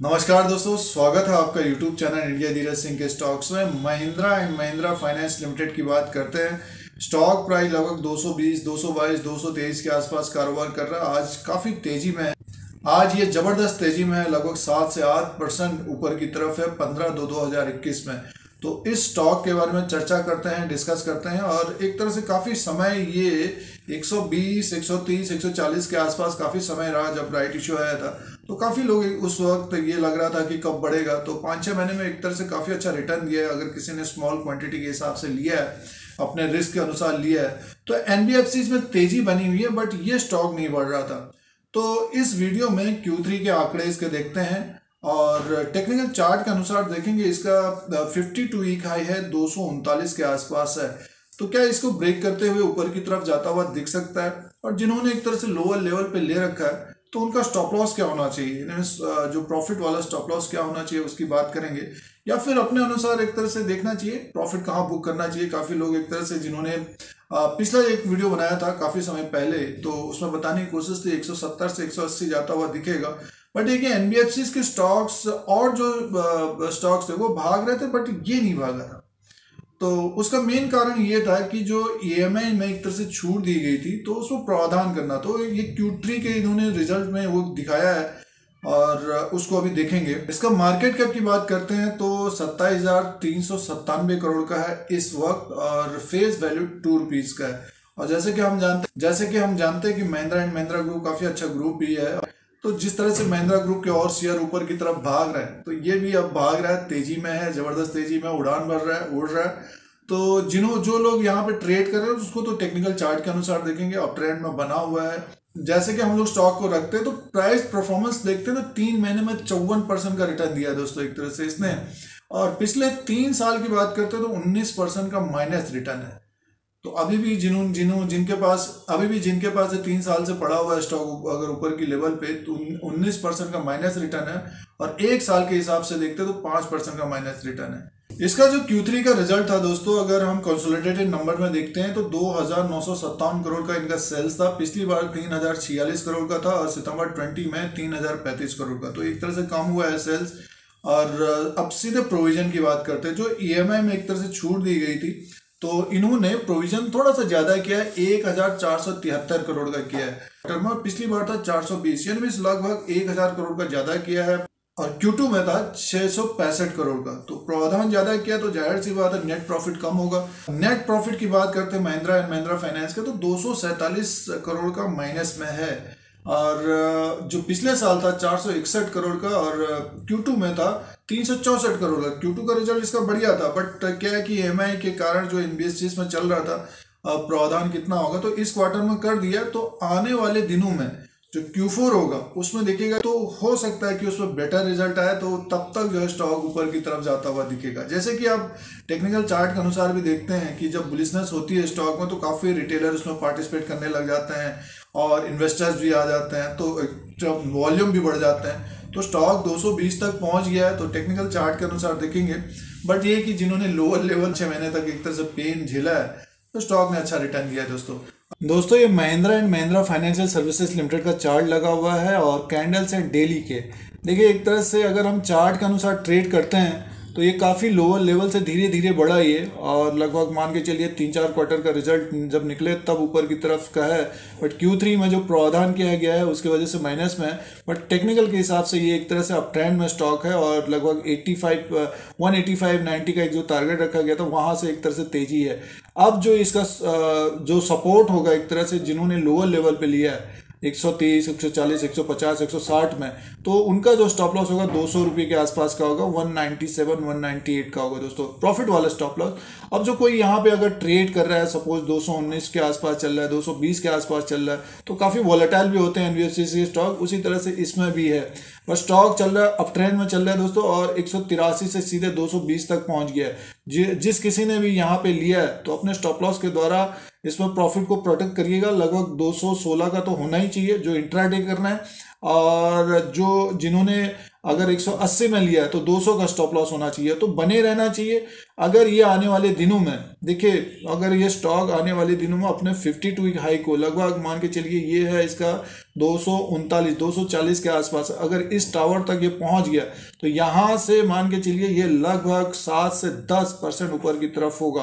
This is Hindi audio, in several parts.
नमस्कार दोस्तों स्वागत है आपका YouTube channel India Dheeraj Singh के स्टॉक्स में। Mahindra and Mahindra finance limited की बात करते हैं। स्टॉक प्राइस लगभग 220, 222, 223 के आसपास कारोबार कर रहा है। आज काफ़ी तेज़ी में है। आज ये ज़बरदस्त तेज़ी में है लगभग सात से आठ परसेंट ऊपर की तरफ़ है पंद्रह दो दो हज़ार इक्कीस में। तो इस स्टॉक के बारे में चर्चा करते हैं डिस्कस करते हैं और एक तरह से काफ़ी समय ये 120, 130, 140 के आसपास काफ़ी समय रहा जब राइट इश्यू आया था। तो काफ़ी लोग उस वक्त ये लग रहा था कि कब बढ़ेगा। तो पाँच छः महीने में एक तरह से काफ़ी अच्छा रिटर्न दिया है। अगर किसी ने स्मॉल क्वांटिटी के हिसाब से लिया है, अपने रिस्क के अनुसार लिया है तो एन में तेज़ी बनी हुई है बट ये स्टॉक नहीं बढ़ रहा था। तो इस वीडियो में क्यू के आंकड़े इसके देखते हैं और टेक्निकल चार्ट के अनुसार देखेंगे, इसका फिफ्टी टू वीक हाई है, दो सौ उनतालीस के आसपास है। तो क्या इसको ब्रेक करते हुए ऊपर की तरफ़ जाता हुआ दिख सकता है? और जिन्होंने एक तरह से लोअर लेवल पे ले रखा है तो उनका स्टॉप लॉस क्या होना चाहिए? जो प्रॉफिट वाला स्टॉप लॉस क्या होना चाहिए उसकी बात करेंगे। या फिर अपने अनुसार एक तरह से देखना चाहिए प्रॉफिट कहाँ बुक करना चाहिए? काफ़ी लोग एक तरह से जिन्होंने पिछला एक वीडियो बनाया था काफ़ी समय पहले तो उसमें बताने की कोशिश थी 170 से 180 जाता हुआ दिखेगा। बट देखिए एन के स्टॉक्स और जो स्टॉक्स थे, वो भाग रहे थे बट ये नहीं भागा था। तो उसका मेन कारण ये था कि जो ईएमआई में एक तरह से छूट दी गई थी तो उसको प्रावधान करना। तो ये क्यूट्री के इन्होंने रिज़ल्ट में वो दिखाया है और उसको अभी देखेंगे। इसका मार्केट कैप की बात करते हैं तो सत्ताईस हज़ार तीन सौ करोड़ का है इस वक्त और फेस वैल्यू टू रुपीज़ का है। और जैसे कि हम जानते जैसे कि हम जानते हैं कि महिंद्रा एंड महिंद्रा ग्रुप काफ़ी अच्छा ग्रुप भी है। तो जिस तरह से महिंद्रा ग्रुप के और शेयर ऊपर की तरफ़ भाग रहे हैं तो ये भी अब भाग रहा है, तेज़ी में है, ज़बरदस्त तेज़ी में उड़ान भर रहा है, उड़ रहा है। तो जिन्हों, जो लोग यहाँ पे ट्रेड कर रहे हैं, उसको तो टेक्निकल चार्ट के अनुसार देखेंगे, अब ट्रेंड में बना हुआ है। जैसे कि हम लोग स्टॉक को रखते हैं तो प्राइस परफॉर्मेंस देखते हैं तो तीन महीने में चौवन परसेंट का रिटर्न दिया है दोस्तों, एक तरह से इसने। और पिछले तीन साल की बात करते हैं तो उन्नीस परसेंट का माइनस रिटर्न है। तो अभी भी जिन्हों जिन्हों, जिनके पास, अभी भी जिनके पास तीन साल से पड़ा हुआ स्टॉक अगर ऊपर की लेवल पे तो उन्नीस परसेंट का माइनस रिटर्न है और एक साल के हिसाब से देखते तो पाँच परसेंट का माइनस रिटर्न है। इसका जो Q3 का रिज़ल्ट था दोस्तों, अगर हम कंसोलिडेटेड नंबर में देखते हैं तो दो हज़ार नौ सौ सत्तावन करोड़ का इनका सेल्स था, पिछली बार तीन हज़ार छियालीस करोड़ का था और सितंबर ट्वेंटी में तीन हज़ार पैंतीस करोड़ का। तो एक तरह से कम हुआ है सेल्स और अब सीधे प्रोविज़न की बात करते हैं, जो EMI में एक तरह से छूट दी गई थी तो इन्होंने प्रोविज़न थोड़ा सा ज़्यादा किया एक हज़ार चार सौ तिहत्तर करोड़ का किया है। टर्म पिछली बार था चार सौ बीस, यानी लगभग एक हज़ार करोड़ का ज़्यादा किया है और Q2 में था छह सौ पैंसठ करोड़ का। तो प्रावधान ज़्यादा किया तो ज़ाहिर सी बात है नेट प्रॉफिट कम होगा। नेट प्रॉफिट की बात करते हैं महिंद्रा एंड महिंद्रा फाइनेंस का तो दो करोड़ का माइनस में है। और जो पिछले साल था चार सौ इकसठ करोड़ का और Q2 में था तीन सौ चौंसठ करोड़ का। Q2 का रिज़ल्ट इसका बढ़िया था बट क्या है कि एमआई के कारण जो एन में चल रहा था प्रावधान कितना होगा तो इस क्वार्टर में कर दिया। तो आने वाले दिनों में जो Q4 होगा, उसमें देखिएगा तो हो सकता है कि उसमें बेटर रिज़ल्ट आए तो तब तक जो है स्टॉक ऊपर की तरफ़ जाता हुआ दिखेगा। जैसे कि आप टेक्निकल चार्ट के अनुसार भी देखते हैं कि जब बुलिसनेस होती है स्टॉक में तो काफ़ी रिटेलर उसमें पार्टिसिपेट करने लग जाते हैं। और इन्वेस्टर्स भी आ जाते हैं तो जब वॉल्यूम भी बढ़ जाते हैं तो स्टॉक 220 तक पहुँच गया है तो टेक्निकल चार्ट के अनुसार देखेंगे। बट ये कि जिन्होंने लोअर लेवल छः महीने तक एक तरह से पेन झेला है तो स्टॉक ने अच्छा रिटर्न दिया दोस्तों। दोस्तों, ये Mahindra and Mahindra financial services limited का चार्ट लगा हुआ है और कैंडल्स हैं डेली के। देखिए, एक तरह से अगर हम चार्ट के अनुसार ट्रेड करते हैं तो ये काफ़ी लोअर लेवल से धीरे धीरे बढ़ा ये और लगभग मान के चलिए तीन चार क्वार्टर का रिज़ल्ट जब निकले तब ऊपर की तरफ़ का है। बट क्यू थ्री में जो प्रावधान किया गया है, उसकी वजह से माइनस में है। बट टेक्निकल के हिसाब से ये एक तरह से अप ट्रेंड में स्टॉक है और लगभग eighty five one eighty five ninety का एक जो टारगेट रखा गया था, वहाँ से एक तरह से तेज़ी है। अब जो इसका जो सपोर्ट होगा एक तरह से जिन्होंने लोअर लेवल पर लिया है 130, 140, 150, 160 में। तो उनका जो स्टॉप लॉस होगा दो सौ के आसपास का होगा 197, 198 का होगा दोस्तों। प्रॉफिट वाला स्टॉप लॉस अब जो कोई यहाँ पे अगर ट्रेड कर रहा है सपोज़ 219 के आसपास चल रहा है 220 के आसपास चल रहा है तो काफ़ी वॉलेटाइल भी होते हैं एनबीएफसी के स्टॉक उसी तरह से इसमें भी है। बस स्टॉक चल रहा है अप ट्रेंड में चल रहा है दोस्तों और एक सौ तिरासी से सीधे दो सौ बीस तक पहुँच गया है। जिस किसी ने भी यहाँ पे लिया है तो अपने स्टॉप लॉस के द्वारा इस पर प्रॉफिट को प्रोटेक्ट करिएगा। लगभग 216 का तो होना ही चाहिए, जो इंट्राडे करना है। और जो जिन्होंने अगर 180 में लिया है तो 200 का स्टॉप लॉस होना चाहिए। तो बने रहना चाहिए। अगर ये आने वाले दिनों में, देखिए, अगर ये स्टॉक आने वाले दिनों में अपने 52 टू हाई को लगभग मान के चलिए, ये है इसका दो सौ के आसपास, अगर इस टावर तक ये पहुँच गया तो यहाँ से मान के चलिए ये लगभग सात से दस परसेंट ऊपर की तरफ़ होगा।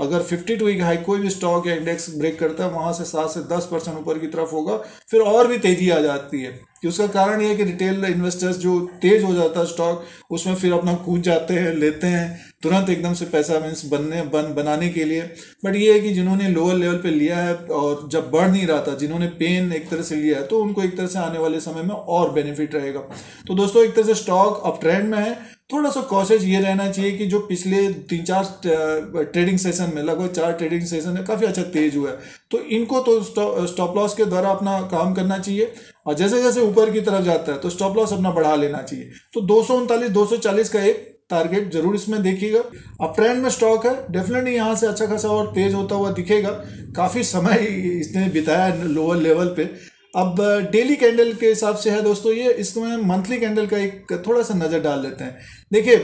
अगर 52 टू वीक हाई कोई भी स्टॉक या इंडेक्स ब्रेक करता है, वहाँ से सात से दस परसेंट ऊपर की तरफ़ होगा, फिर और भी तेज़ी आ जाती है। कि उसका कारण यह है कि रिटेल इन्वेस्टर्स जो तेज हो जाता है स्टॉक उसमें फिर अपना कूद जाते हैं, लेते हैं, तुरंत एकदम से पैसा मीन्स बनने, बन, बनाने के लिए। बट ये है कि जिन्होंने लोअर लेवल पे लिया है और जब बढ़ नहीं रहा था, जिन्होंने पेन एक तरह से लिया है तो उनको एक तरह से आने वाले समय में और बेनिफिट रहेगा। तो दोस्तों, एक तरह से स्टॉक अप ट्रेंड में है। थोड़ा सा कॉशेज ये रहना चाहिए कि जो पिछले तीन चार ट्रेडिंग सेशन में, लगभग चार ट्रेडिंग सेशन में काफ़ी अच्छा तेज हुआ है। तो इनको तो स्टॉप लॉस के द्वारा अपना काम करना चाहिए। और जैसे जैसे ऊपर की तरफ़ जाता है तो स्टॉप लॉस अपना बढ़ा लेना चाहिए। तो दो सौ का एक टारगेट ज़रूर इसमें देखिएगा। अब ट्रेंड में स्टॉक है डेफिनेटली यहाँ से अच्छा खासा और तेज होता हुआ दिखेगा। काफ़ी समय इसने बिताया लोअर लेवल पे। अब डेली कैंडल के हिसाब से है दोस्तों, ये इसमें मंथली कैंडल का एक थोड़ा सा नज़र डाल लेते हैं। देखिए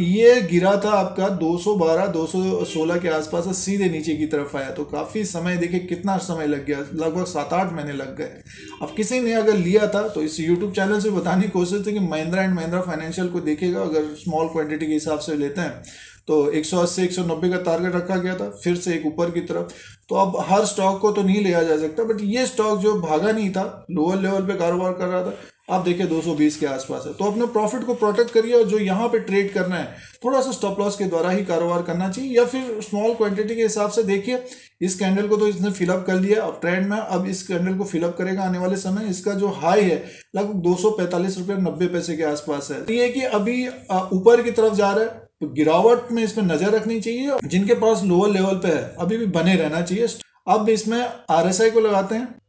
ये गिरा था आपका 212 216 के आसपास सीधे नीचे की तरफ़ आया। तो काफ़ी समय, देखिए, कितना समय लग गया? लगभग सात आठ महीने लग गए। अब किसी ने अगर लिया था तो इस यूट्यूब चैनल से बताने की कोशिश थी कि महिंद्रा एंड महिंद्रा फाइनेंशियल को देखेगा, अगर स्मॉल क्वांटिटी के हिसाब से लेते हैं तो 180 190 का टारगेट रखा गया था, फिर से एक ऊपर की तरफ़। तो अब हर स्टॉक को तो नहीं लिया जा सकता बट ये स्टॉक जो भागा नहीं था लोअर लेवल पे कारोबार कर रहा था आप देखिए 220 के आसपास है। तो अपने प्रॉफिट को प्रोटेक्ट करिए और जो यहाँ पे ट्रेड करना है, थोड़ा सा स्टॉप लॉस के द्वारा ही कारोबार करना चाहिए या फिर स्मॉल क्वांटिटी के हिसाब से देखिए, इस कैंडल को तो इसने फिलअप कर लिया। अब ट्रेंड में, अब इस कैंडल को फिलअप करेगा आने वाले समय। इसका जो हाई है, लगभग दो सौ पैंतालीस रुपये नब्बे पैसे के आसपास है। तो ये कि अभी ऊपर की तरफ़ जा रहा है तो गिरावट में इसमें नज़र रखनी चाहिए जिनके पास लोअर लेवल पे है, अभी भी बने रहना चाहिए। अब इसमें RSI को लगाते हैं।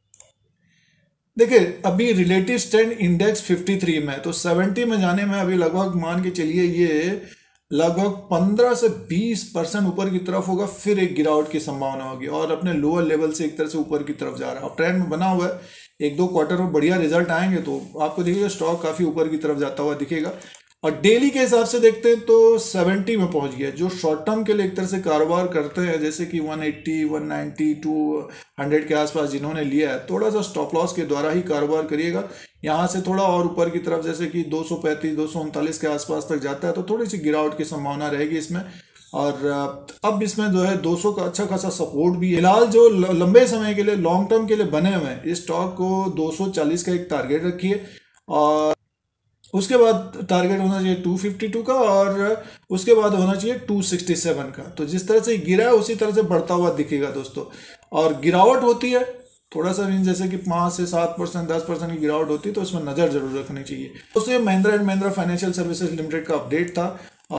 देखिए, अभी रिलेटिव स्टैंड इंडेक्स 53 में तो 70 में जाने में अभी लगभग मान के चलिए ये लगभग 15 से 20 परसेंट ऊपर की तरफ़ होगा, फिर एक गिरावट की संभावना होगी और अपने लोअर लेवल से एक तरह से ऊपर की तरफ़ जा रहा है। अब ट्रेंड में बना हुआ है, एक दो क्वार्टर में बढ़िया रिज़ल्ट आएँगे तो आपको देखिएगा स्टॉक काफ़ी ऊपर की तरफ़ जाता हुआ दिखेगा। और डेली के हिसाब से देखते हैं तो 70 में पहुँच गया। जो शॉर्ट टर्म के लिए एक तरह से कारोबार करते हैं जैसे कि 180, 190, 200 के आसपास जिन्होंने लिया है थोड़ा सा स्टॉप लॉस के द्वारा ही कारोबार करिएगा। यहाँ से थोड़ा और ऊपर की तरफ़ जैसे कि दो सौ के आसपास तक जाता है तो थोड़ी सी गिरावट की संभावना रहेगी इसमें। और अब इसमें जो है 200 का अच्छा खासा सपोर्ट भी है। फ़िलहाल जो लंबे समय के लिए लॉन्ग टर्म के लिए बने हुए हैं इस स्टॉक को 240 का एक टारगेट रखिए। और उसके बाद टारगेट होना चाहिए 252 का और उसके बाद होना चाहिए 267 का। तो जिस तरह से गिरा है, उसी तरह से बढ़ता हुआ दिखेगा दोस्तों। और गिरावट होती है थोड़ा सा मीन जैसे कि पाँच से सात परसेंट दस परसेंट की गिरावट होती है तो उसमें नज़र ज़रूर रखनी चाहिए। दोस्तों, ये Mahindra and Mahindra financial services limited का अपडेट था।